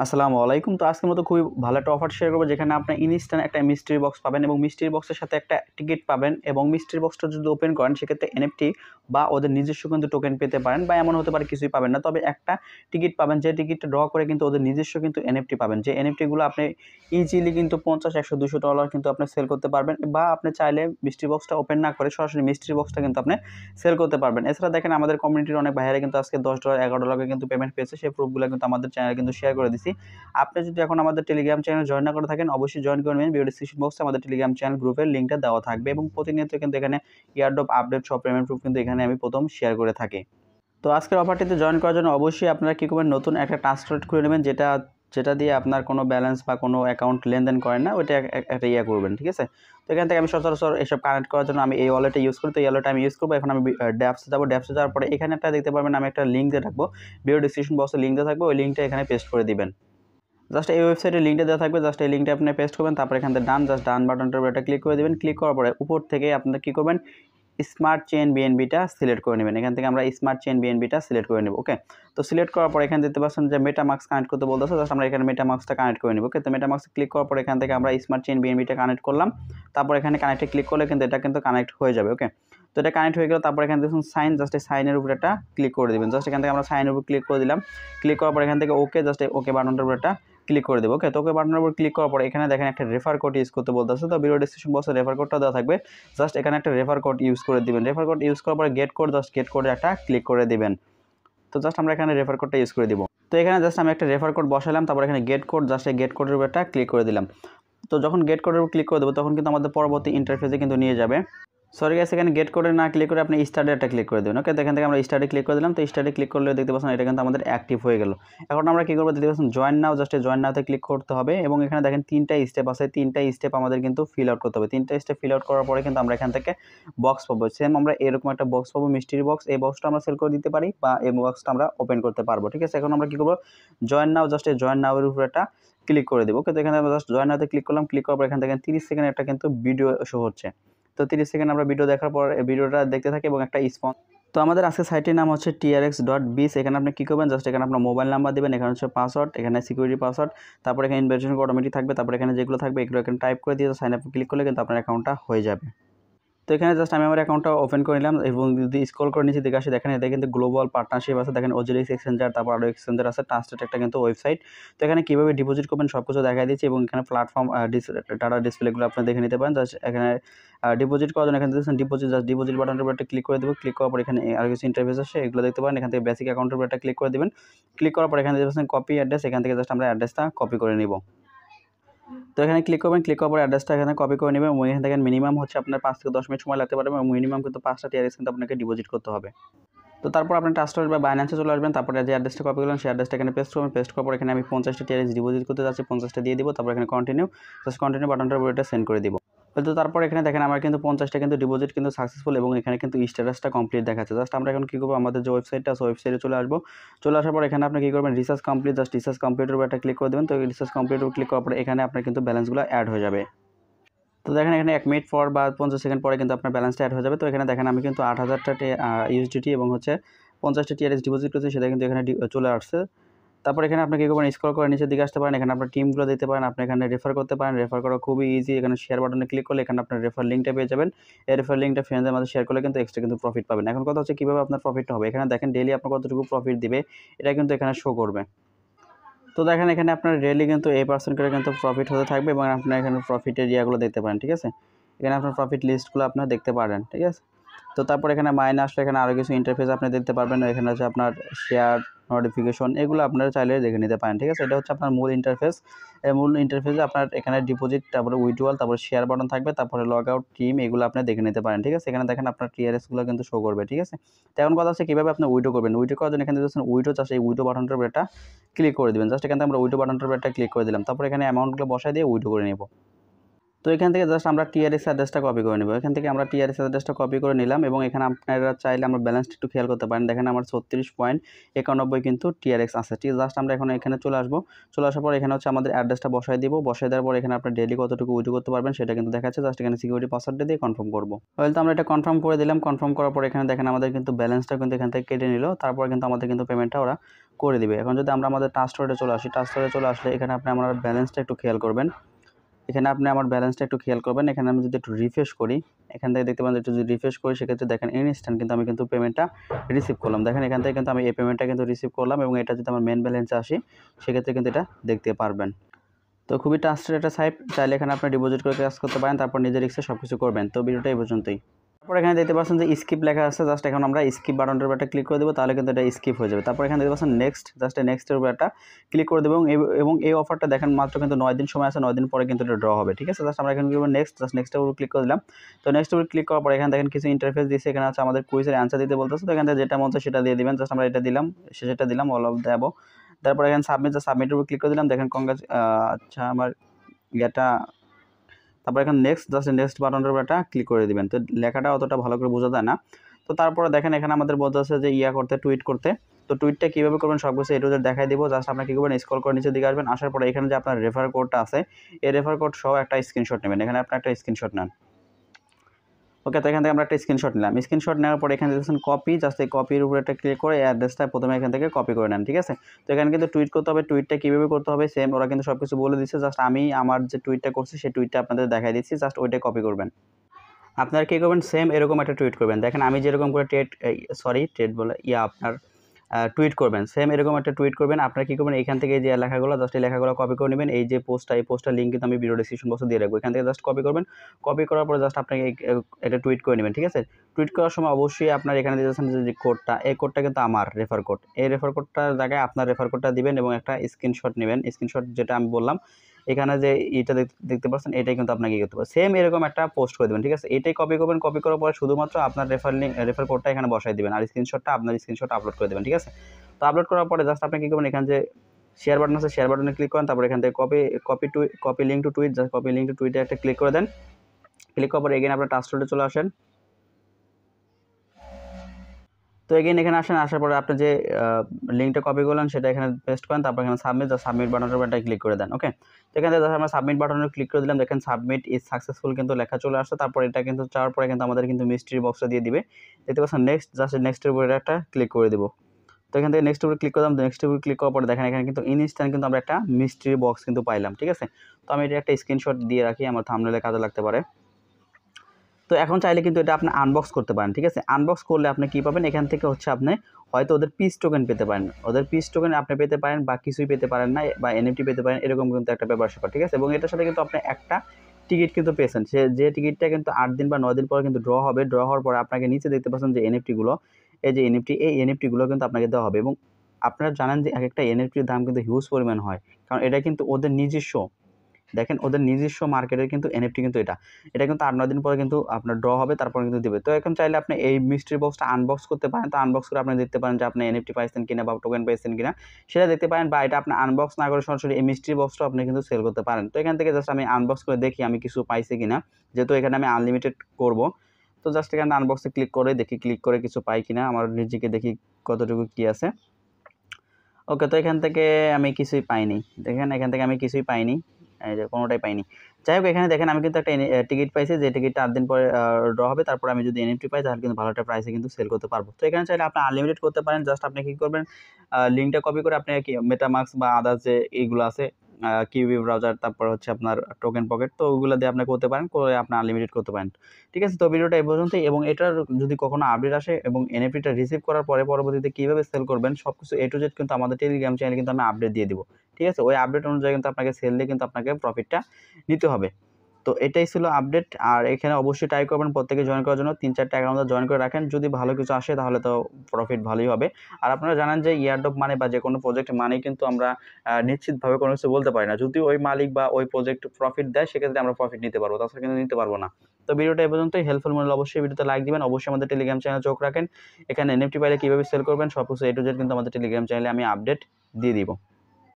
আসসালামু আলাইকুম। তো আজকের মতো খুবই ভালো একটা অফার শেয়ার করব, যেখানে আপনি ইনস্ট্যান্ট একটা মিস্ট্রি বক্স পাবেন এবং মিস্ট্রি বক্সের সাথে একটা টিকিট পাবেন এবং মিস্ট্রি বক্সটা যদি ওপেন করেন, সেক্ষেত্রে এনএফটি বা ওদের নিজস্ব কিন্তু টোকেন পেতে পারেন বা এমন হতে পারে কিছুই পাবেন না। তবে একটা টিকিট পাবেন, যে টিকিটটা ড্র করে কিন্তু ওদের নিজস্ব কিন্তু এনএফটি পাবেন। যে এনএফটিগুলো আপনি ইজিলি কিন্তু পঞ্চাশ, একশো, দুশো ডলার কিন্তু আপনি সেল করতে পারবেন বা আপনি চাইলে মিস্ট্রি বক্সটা ওপেন না করে সরাসরি মিস্ট্রি বক্সটা কিন্তু আপনি সেল করতে পারবেন। এছাড়া দেখেন আমাদের কমিউনিটির অনেক ভাইয়েরা কিন্তু আজকে দশ ডলার এগারো ডলার কিন্তু পেমেন্ট পেয়েছে। সেই প্রুফগুলো কিন্তু আমাদের চ্যানেলে কিন্তু শেয়ার করে দিছি আপনি যদি এখন আমাদের টেলিগ্রাম চ্যানেল জয়েন না করে থাকেন, অবশ্যই জয়েন করে নেবেন। ভিডিও ডিসক্রিপশন বক্সে আমাদের টেলিগ্রাম চ্যানেল গ্রুপের লিঙ্কটা দেওয়া থাকবে এবং প্রতিনিয়ত কিন্তু এখানে ইয়ারডপ আপডেট সব পেমেন্ট প্রুফ কিন্তু এখানে আমি প্রথম শেয়ার করে থাকি। তো আজকের অফারটিতে জয়েন করার জন্য অবশ্যই আপনারা কী করবেন? নতুন একটা ট্রান্সলেট খুলে নেবেন, যেটা যেটা দিয়ে আপনার কোনো ব্যালেন্স বা কোনো অ্যাকাউন্ট লেনদেন করেন না, ওইটা এক- একটা ইয়ে করবেন, ঠিক আছে? তো এখান থেকে আমি সচরাচর এসব কানেক্ট করার জন্য আমি এই ওয়ালেটে ইউজ করি। তো এই ওয়ালেটে আমি ইউজ করব। এখন আমি ড্যাপসে যাব। ড্যাপসে যাওয়ার পরে এখানে একটা দেখতে পারবেন আমি একটা লিঙ্ক দিয়ে রাখব ভিডিও ডিসক্রিপশন বক্সে লিঙ্ক দিয়ে থাকবে। ওই লিঙ্কটা এখানে পেস্ট করে দিবেন। জাস্ট এই ওয়েবসাইটের লিঙ্কটা দেওয়া থাকবে। জাস্ট এই লিঙ্কটা আপনি পেস্ট করবেন। তারপর এখান থেকে ডান জাস্ট ডান বাটনটার উপর একটা ক্লিক করে দেবেন। ক্লিক করার পরে উপর থেকে আপনারা কী করবেন? স্মার্ট চেন বিএনবিটা সিলেক্ট করে নেবেন। এখান থেকে আমরা স্মার্ট চেন বিএনবিটা সিলেক্ট করে নেব ওকে তো সিলেক্ট করার পর এখানে দেখতে পাচ্ছেন যে মেটা মার্কস কানেক্ট করতে বলতেছে জাস্ট আমরা এখানে মেটা মার্কসটা কানেক্ট করে নেব ওকে তো মেটা মার্কস ক্লিক করার পর এখান থেকে আমরা স্মার্ট চেন বিএনবিটা কানেক্ট করলাম। তারপর এখানে কানেক্টে ক্লিক করলে কিন্তু এটা কিন্তু কানেক্ট হয়ে যাবে ওকে তো এটা কানেক্ট হয়ে গেল তারপর এখানে দেখুন সাইন জাস্ট এই সাইনের উপরে একটা ক্লিক করে দেবেন। জাস্ট এখান থেকে আমরা সাইনের উপর ক্লিক করে দিলাম। ক্লিক করার পর এখান থেকে ওকে জাস্ট ওকে বাটনটার উপর একটা ক্লিক করে দেবো ওকে তো ওকে বাটনের উপর ক্লিক করার পর এখানে দেখেন একটা রেফার কোড ইউজ করতে বলতেছে। তো ভিডিও ডিসক্রিপশন বক্সে রেফার কোডটা দেওয়া থাকবে। জাস্ট এখানে একটা রেফার কোড ইউজ করে দিবেন। রেফার কোড ইউজ করার পর গেট কোড জাস্ট গেট কোডে একটা ক্লিক করে দিবেন। তো জাস্ট আমরা এখানে রেফার কোডটা ইউজ করে দিব। তো এখানে জাস্ট আমি একটা রেফার কোড বসালাম তারপর এখানে গেট কোড জাস্ট এই গেট কোডের উপর একটা ক্লিক করে দিলাম। তো যখন গেট কোডের উপর ক্লিক করে দেবো, তখন কিন্তু আমাদের পরবর্তী ইন্টারফেসে কিন্তু নিয়ে যাবে। সরি গ্যাস এখানে গেট করে না ক্লিক করে আপনি স্টার্টে একটা ক্লিক করে দেবেন। ওকে এখান থেকে আমরা স্টার্টে ক্লিক করে দিলাম। তো স্টার্টে ক্লিক করলে দেখতে পাচ্ছেন এটা কিন্তু আমাদের অ্যাক্টিভ হয়ে গেল। এখন আমরা কী করব, দেখতে পাচ্ছেন জয়েন নাও জাস্ট জয়েন নাওতে ক্লিক করতে হবে এবং এখানে দেখেন তিনটা স্টেপ আছে। তিনটা স্টেপ আমাদের কিন্তু ফিল আউট করতে হবে। তিনটা স্টেপ ফিল আউট করার পরে কিন্তু আমরা এখান থেকে বক্স পাবো। সেম আমরা এরকম একটা বক্স পাবো মিষ্টির বক্স এই বক্সটা আমরা সেল করে দিতে পারি বা এই বক্সটা আমরা ওপেন করতে পারব। ঠিক আছে, এখন আমরা কী করব জয়েন নাও জাস্ট জয়েন নাওয়ের উপর একটা ক্লিক করে দেবো। ওকে তো এখানে জাস্ট জয়েন নাওতে ক্লিক করলাম। ক্লিক করার পর এখান থেকে তিরিশ সেকেন্ড একটা কিন্তু ভিডিও শো হচ্ছে। তো তিরিশ সেকেন্ড আমরা ভিডিও দেখার পর ভিডিওটা দেখতে থাকি এবং একটা স্পন তো আমাদের আজকে সাইটের নাম হচ্ছে টিআরএক্স ডট বিস এখানে আপনি কী করবেন? জাস্ট এখানে আপনার মোবাইল নাম্বার দেবেন, এখানে হচ্ছে পাসওয়ার্ড এখানে সিকিউরিটি পাসওয়ার্ড তারপর এখানে ইনভেস্টমেন্ট অটোমেটিক থাকবে, তারপর এখানে যেগুলো থাকবে, এগুলো এখানে টাইপ করে দিয়ে সাইন আপ ক্লিক করলে কিন্তু আপনার অ্যাকাউন্টটা হয়ে যাবে। তো এখানে জাস্ট আমি আমার অ্যাকাউন্টটা ওপেন করে নিলাম এবং যদি স্ক্রল করে নিচে দেখে আসি, দেখেন এতে কিন্তু গ্লোবাল পার্টনারশিপ আছে, দেখেন ওজিলিক্স এক্সচেঞ্জার তারপর আরও এক্সচেঞ্জার আছে ট্রাস্টেড একটা কিন্তু ওয়েবসাইট তো এখানে কীভাবে ডিপোজিট করবেন সব কিছু দেখা দিচ্ছি এবং এখানে প্ল্যাটফর্ম ডাটা ডিসপ্লেগুলো আপনি দেখে নিতে পারেন। জাস্ট এখানে ডিপোজিট করার জন্য এখানে দেখছেন ডিপোজিট জাস্ট ডিপোজিট বাটনের উপর একটা ক্লিক করে দেবো। ক্লিক করার পর এখানে আর কিছু ইন্টারফেস আসে এগুলো দেখতে পারেন। এখান থেকে বেসিক অ্যাকাউন্টের উপর একটা ক্লিক করে দেবেন। ক্লিক করার পর এখানে দেখছেন কপি অ্যাড্রেস এখান থেকে জাস্ট আমরা অ্যাড্রেসটা কপি করে নিব। তো এখানে ক্লিক করবেন ক্লিক করার পর অ্যাড্রেসটা এখানে কপি করে নেবেন এবং এখান থেকে মিনিমাম হচ্ছে আপনার পাঁচ থেকে দশ মিনিট সময় লাগতে পারে এবং মিনিমাম কিন্তু পাঁচটা টিআরএস কিন্তু আপনাকে ডিপোজিট করতে হবে। তো তারপর আপনি ট্রাস্টার বা বাইন্যান্সে চলে আসবেন, তারপরে যে অ্যাড্রেসটা কপি করলেন, সেই অ্যাড্রেসটা এখানে পেস্ট করবেন পেস্ট করার পর এখানে আমি পঞ্চাশটা টিআরএস ডিপোজিট করতে যাচ্ছি, পঞ্চাশটা দিয়ে দিব, তারপর এখানে কন্টিনিউ জাস্ট কন্টিনিউ বাটনটার উপর এটা সেন্ড করে দিব। তো তারপর এখানে দেখেন আমার কিন্তু পঞ্চাশটা কিন্তু ডিপোজিট কিন্তু সাকসেসফুল এবং এখানে কিন্তু স্ট্যাটাসটা কমপ্লিট দেখাচ্ছে। জাস্ট আমরা এখন কী করব? আমাদের যে ওয়েবসাইটটা আছে ওয়েবসাইটে চলে আসব। চলে আসার পর এখানে আপনি কী করবেন? রিসার্চ কমপ্লিট জাস্ট রিসার্চ কমপ্লিটের উপর একটা ক্লিক করে দেবেন। তো রিসার্চ কমপ্লিটের ক্লিক করার পরে এখানে আপনার কিন্তু ব্যালেন্সগুলো অ্যাড হয়ে যাবে। তো দেখেন এখানে এক মিনিট পর বা পঞ্চাশ সেকেন্ড পরে কিন্তু আপনার ব্যালেন্সটা অ্যাড হয়ে যাবে। তো এখানে দেখেন আমি কিন্তু আট হাজারটা ইউএসডিটি এবং হচ্ছে পঞ্চাশটা টিআরএস ডিপোজিট করছি, সেটা কিন্তু এখানে চলে আসছে। তারপর এখানে আপনি কী করবেন? স্ক্রল করে নিচের দিকে আসতে পারেন। এখানে আপনার টিমগুলো দিতে পারেন। আপনি এখানে রেফার করতে পারেন। রেফার করা খুবই ইজি এখানে শেয়ার বাটনে ক্লিক করলে এখানে আপনার রেফার লিঙ্কটা পেয়ে যাবেন। এই রেফার লিঙ্কটা ফ্রেন্ডদের মাঝে শেয়ার করলে কিন্তু এক্সট্রা কিন্তু প্রফিট পাবেন। এখন কথা হচ্ছে কীভাবে আপনার প্রফিটটা হবে? এখানে দেখেন ডেলি আপনার কতটুকু প্রফিট দিবে? এটা কিন্তু এখানে শো করবে। তো দেখেন এখানে আপনার ডেলি কিন্তু এই পার্সেন্ট করে কিন্তু প্রফিট হতে থাকবে এবং আপনার এখানে প্রফিটের ইয়েগুলো দেখতে পারেন, ঠিক আছে? এখানে আপনার প্রফিট লিস্টগুলো আপনার দেখতে পারেন, ঠিক আছে? তো তারপর এখানে মাইনে আসলে এখানে আরও কিছু ইন্টারফেস আপনি দেখতে পারবেন। এখানে হচ্ছে আপনার শেয়ার নোটিফিকেশন এগুলো আপনারা চাইলে দেখে নিতে পারেন, ঠিক আছে? এটা হচ্ছে আপনার মূল ইন্টারফেস এই মূল ইন্টারফেসে আপনার এখানে ডিপোজিট তারপরে উইড্রোয়াল তারপরে শেয়ার বাটন থাকবে, তারপরে লগ আউট টিম এগুলো আপনি দেখে নিতে পারেন, ঠিক আছে? এখানে দেখেন আপনার টিআরএসগুলো কিন্তু শো করবে, ঠিক আছে? তো এখন কথা হচ্ছে কীভাবে আপনি উইড্রো করবেন? উইড্রো করার জন্য এখানে দেখছেন উইড্রো চাষ এই উইড্রো বাটনটার উপর একটা ক্লিক করে দেবেন। জাস্ট এখান আমরা উইড্রো বাটনটার উপর একটা ক্লিক করে দিলাম। তারপর এখানে অ্যামাউন্টগুলো বসায় দিয়ে উইড্রো করে নেব। তো এখান থেকে জাস্ট আমরা টিআরএস অ্যাড্রেসটা কপি করে নেব। এখান থেকে আমরা টিআরএস অ্যাড্রেসটা কপি করে নিলাম এবং এখানে আপনারা চাইলে আমরা ব্যালেন্সটা একটু খেয়াল করতে পারেন। দেখেন আমার ছত্রিশ পয়েন্ট একানব্বই কিন্তু টিআরএক্স আছে। ঠিক জাস্ট আমরা এখন এখানে চলে আসব। চলে আসার পর এখানে হচ্ছে আমাদের অ্যাড্রেসটা বসাই দিব। বসাই দেওয়ার পর এখানে আপনার ডেলি কতটুকু উইড্রো করতে পারবেন সেটা কিন্তু দেখাচ্ছে। জাস্ট এখানে সিকিউরিটি পাসওয়ার্ডটা দিয়ে কনফার্ম করব। হয়তো আমরা এটা কনফার্ম করে দিলাম। কনফার্ম করার পর এখানে দেখেন আমাদের কিন্তু ব্যালেন্সটা কিন্তু এখান থেকে কেটে নিল। তারপর কিন্তু আমাদের কিন্তু পেমেন্টটা ওরা করে দিবে। এখন যদি আমরা আমাদের টাস্টোরে চলে আসি টাস্টোরে চলে আসলে এখানে আপনি আমার ব্যালেন্সটা একটু খেয়াল করবেন। এখানে আপনি আমার ব্যালেন্সটা একটু খেয়াল করবেন। এখানে আমি যদি একটু রিফ্রেশ করি, এখান থেকে দেখতে পান একটু যদি রিফ্রেশ করি, সেক্ষেত্রে দেখেন ইনস্ট্যান্ট কিন্তু আমি কিন্তু পেমেন্টটা রিসিভ করলাম। দেখেন এখান থেকে কিন্তু আমি এই পেমেন্টটা কিন্তু রিসিভ করলাম এবং এটা যদি আমার মেন ব্যালেন্সে আসি, সেক্ষেত্রে কিন্তু এটা দেখতে পারবেন। তো খুবই ট্রাস্টেড একটা সাইট চাইলে এখানে আপনি ডিপোজিট করে কাজ করতে পারেন, তারপর নিজের রিক্সে সব কিছু করবেন। তো ভিডিওটা এই পর্যন্তই। তারপর এখানে দেখতে পাচ্ছেন যে স্কিপ লেখা আছে জাস্ট এখন আমরা স্কিপ বাটনটার উপর একটা ক্লিক করে দেবো, তাহলে কিন্তু এটা স্কিপ হয়ে যাবে। তারপর এখানে দেখতে পাচ্ছেন নেক্সট জাস্ট নেক্সটের উপর একটা ক্লিক করে দেবো এবং এই- অফারটা দেখেন মাত্র কিন্তু নয় দিন সময় আছে, নয় দিন পরে কিন্তু এটা ড্র হবে, ঠিক আছে? জাস্ট আমরা এখানে নেক্সট জাস্ট নেক্সটের উপর ক্লিক করে দিলাম। তো নেক্সট উপর ক্লিক করার পর এখানে দেখেন কিছু ইন্টারফেস দিয়েছে, এখানে আছে আমাদের কুইজের অ্যান্সার দিতে বলতেছে, তো এখান থেকে যেটা চায় সেটা দিয়ে দিবেন। জাস্ট আমরা এটা দিলাম সেটা দিলাম অল অফ দেবো তারপর এখানে সাবমিট সাবমিটের উপর ক্লিক করে দিলাম। দেখেন কংগ্রেস আচ্ছা আমার ইয়েটা তারপর এখানে নেক্সট জাস্ট নেক্সট বাটনের উপর একটা ক্লিক করে দিবেন। তো লেখাটা অতটা ভালো করে বোঝা যায় না। তো তারপরে দেখেন এখানে আমাদের আছে যে ইয়া করতে টুইট করতে। তো টুইটটা কীভাবে করবেন সব কিছু এটু দেখাই দিব। জাস্ট আপনার কী করবেন? স্কল করে নিচে দিকে আসবেন। আসার পরে এখানে যে আপনার রেফার কোডটা আছে, এই রেফার কোড সহ একটা স্ক্রিনশট নেবেন। এখানে আপনার একটা স্ক্রিনশট নেন। ওকে, তো এখান থেকে আমরা একটা স্ক্রিনশট নিলাম। স্ক্রিনশট নেওয়ার পর এখানে দেখছেন কপি জাস্ট এই কপির উপরে একটা ক্লিক করে অ্যাড্রেসটা প্রথমে এখান থেকে কপি করে নেন, ঠিক আছে? তো এখানে কিন্তু টুইট করতে হবে টুইটটা কীভাবে করতে হবে সেম ওরা কিন্তু সব কিছু বলে দিচ্ছে জাস্ট আমি আমার যে টুইটটা করছি, সেই টুইটটা আপনাদের দেখাই দিচ্ছি জাস্ট ওইটাই কপি করবেন। আপনারা কী করবেন? সেম এরকম একটা টুইট করবেন। দেখেন আমি যেরকম করে টেট সরি টেট বলে, ইয়া আপনার টুইট করবেন। সেম এরকম একটা টুইট করবেন। আপনারা কী করবেন? এখান থেকে যে লেখাগুলো জাস্ট এই লেখাগুলো কপি করে নেবেন। এই যে পোস্টটা এই পোস্টটা লিঙ্ক কিন্তু আমি ভিডিও ডিসক্রিপশন বক্সে দিয়ে রাখব। এখান থেকে জাস্ট কপি করবেন। কপি করার পরে জাস্ট আপনাকে এটা টুইট করে নেবেন, ঠিক আছে? টুইট করার সময় অবশ্যই আপনার এখানে দিয়েছেন যে কোডটা এই কোডটা কিন্তু আমার রেফার কোড এই রেফার কোডটার জায়গায় আপনার রেফার কোডটা দিবেন এবং একটা স্ক্রিনশট নেবেন। স্ক্রিনশট যেটা আমি বললাম এখানে যে এটা দেখ- দেখতে পাচ্ছেন, এটাই কিন্তু আপনাকে ইয়ে করতে হবে সেম এরকম একটা পোস্ট করে দেবেন, ঠিক আছে? এটাই কপি করবেন কপি করার পরে শুধুমাত্র আপনার রেফার লিঙ্ক রেফার কোডটা এখানে বসাই দিবেন আর স্ক্রিনশটটা আপনার স্ক্রিনশট আপলোড করে দেবেন, ঠিক আছে? তো আপলোড করার পরে জাস্ট আপনি কী করবেন, এখানে যে শেয়ার বাটন আছে শেয়ার বাটনে ক্লিক করেন, তারপর এখান থেকে copy copy to copy link to tweet just copy link to টুইটে একটা ক্লিক করে দেন। ক্লিক করার পরে এগেন আপনার টাস্টোডে চলে আসেন। তো এগেন এখানে আসেন, আসার পরে আপনি যে লিঙ্কটা কপি করলেন, সেটা এখানে পেস্ট করেন, তারপর এখানে সাবমিট সাবমিট বাটনের উপর একটা ক্লিক করে দেন ওকে তো এখানে জাস্ট আমরা সাবমিট বাটনে ক্লিক করে দিলাম, দেখেন সাবমিট ইজ সাকসেসফুল কিন্তু লেখা চলে আসছে, তারপর এটা কিন্তু চাওয়ার পরে কিন্তু আমাদের কিন্তু মিস্ট্রি বক্সটা দিয়ে দিবে। দেখতে পাচ্ছেন নেক্সট জাস্ট নেক্সটের উপরে একটা ক্লিক করে দেবো। তো এখান থেকে নেক্সট উপরে ক্লিক করলাম নেক্সট উপরে ক্লিক করার পরে দেখেন, এখানে কিন্তু ইনস্ট্যান্ট কিন্তু আমরা একটা মিস্ট্রি বক্স কিন্তু পাইলাম, ঠিক আছে? তো আমি এটা একটা স্ক্রিনশট দিয়ে রাখি, আমার থামনেলে কাজে লাগতে পারে। তো এখন চাইলে কিন্তু এটা আপনি আনবক্স করতে পারেন, ঠিক আছে? আনবক্স করলে আপনি কী পাবেন? এখান থেকে হচ্ছে আপনি হয়তো ওদের পিস টোকেন পেতে পারেন। ওদের পিস টোকেন আপনি পেতে পারেন বা কিছুই পেতে পারেন না, বা এনএফটি পেতে পারেন, এরকম কিন্তু একটা ব্যাপার স্যাপার, ঠিক আছে? এবং এটার সাথে কিন্তু আপনি একটা টিকিট কিন্তু পেয়েছেন। সে, যে টিকিটটা কিন্তু আট দিন বা নয় দিন পরে কিন্তু ড্র হবে ড্র হওয়ার পরে আপনাকে নিচে দেখতে পাচ্ছেন যে এনএফটিগুলো এই যে এনএফটি এই এনএফটিগুলো কিন্তু আপনাকে দেওয়া হবে। এবং আপনারা জানেন যে এক একটা এনএফটির দাম কিন্তু হিউজ পরিমাণ হয়। কারণ এটা কিন্তু ওদের নিজস্ব। দেখেন ওদের নিজস্ব মার্কেটের কিন্তু এনএফটি কিন্তু এটা। এটা কিন্তু আট, নয় দিন পরে কিন্তু আপনার ড্র হবে, তারপর কিন্তু দেবে। তো এখন চাইলে আপনি এই মিস্ট্রি বক্সটা আনবক্স করতে পারেন। তো আনবক্স করে আপনি দেখতে পারেন যে আপনি এনএফটি পাইছেন কিনা বা টোকেন পাইছেন কিনা। সেটা দেখতে পারেন বা এটা আপনি আনবক্স না করে সরাসরি এই মিস্ট্রি বক্সটা আপনি কিন্তু সেল করতে পারেন। তো এখান থেকে জাস্ট আমি আনবক্স করে দেখি আমি কিছু পাইছি কিনা। যেহেতু এখানে আমি আনলিমিটেড করব। তো জাস্ট এখানে আনবক্সে ক্লিক করে দেখি ক্লিক করে কিছু পাই কিনা। আমার নিজেকে দেখি কতটুকু কি আছে। ওকে তো এখান থেকে আমি কিছুই পাইনি। দেখেন এখান থেকে আমি কিছুই পাইনি। যে কোনোটাই পাইনি। যাই হোক এখানে দেখেন, আমি কিন্তু একটা টিকিট পাইছি, যে টিকিটটা আট দিন পরে ড্র হবে, তারপর আমি যদি এনএফটি পাই, তাহলে কিন্তু ভালো একটা প্রাইসে কিন্তু সেল করতে পারব। তো এখানে চাইলে আপনি আনলিমিটেড করতে পারেন জাস্ট আপনি কী করবেন লিঙ্কটা কপি করে আপনি কি মেটামার্কস বা আদার্স যে এইগুলো আছে কিউবি ব্রাউজার তারপর হচ্ছে আপনার টোকেন পকেট তো ওগুলো দিয়ে আপনি করতে পারেন, করে আপনি আনলিমিটেড করতে পারেন। ঠিক আছে, তো ভিডিওটা এই পর্যন্তই, এবং এটার যদি কখনো আপডেট আসে, এবং এনএফটিটা রিসিভ করার পরে পরবর্তীতে কীভাবে সেল করবেন সব কিছু এ টু জেড কিন্তু আমাদের টেলিগ্রাম চ্যানেলে কিন্তু আমি আপডেট দিয়ে দিব। ঠিক আছে? ওই আপডেট অনুযায়ী কিন্তু আপনাকে সেল দিয়ে কিন্তু আপনাকে প্রফিটটা নিতে হবে। তো এটাই ছিল আপডেট আর এখানে অবশ্যই ট্রাই করবেন প্রত্যেকে জয়েন করার জন্য। তিন, চারটে অ্যাকাউন্ট জয়েন করে রাখেন। যদি ভালো কিছু আসে তাহলে তো প্রফিট ভালোই হবে। আর আপনারা জানেন যে ইয়ারডপ মানে বা যে কোনো প্রজেক্ট মানে কিন্তু আমরা নিশ্চিতভাবে কোনো কিছু বলতে পারি না। যদি ওই মালিক বা ওই প্রজেক্ট প্রফিট দেয়, সেক্ষেত্রে আমরা প্রফিট নিতে পারব। তাছাড়া কিন্তু নিতে পারব না। তো ভিডিওটা এই পর্যন্তই। হেল্পফুল মনে অবশ্যই ভিডিওতে লাইক দিবেন। অবশ্যই আমাদের টেলিগ্রাম চ্যানেল চোখ রাখেন। এখানে এনএফটি পাইলে কীভাবে সেল করবেন সব কিছু এ টু জেড কিন্তু আমাদের টেলিগ্রাম চ্যানেলে আমি আপডেট দিয়ে দিব।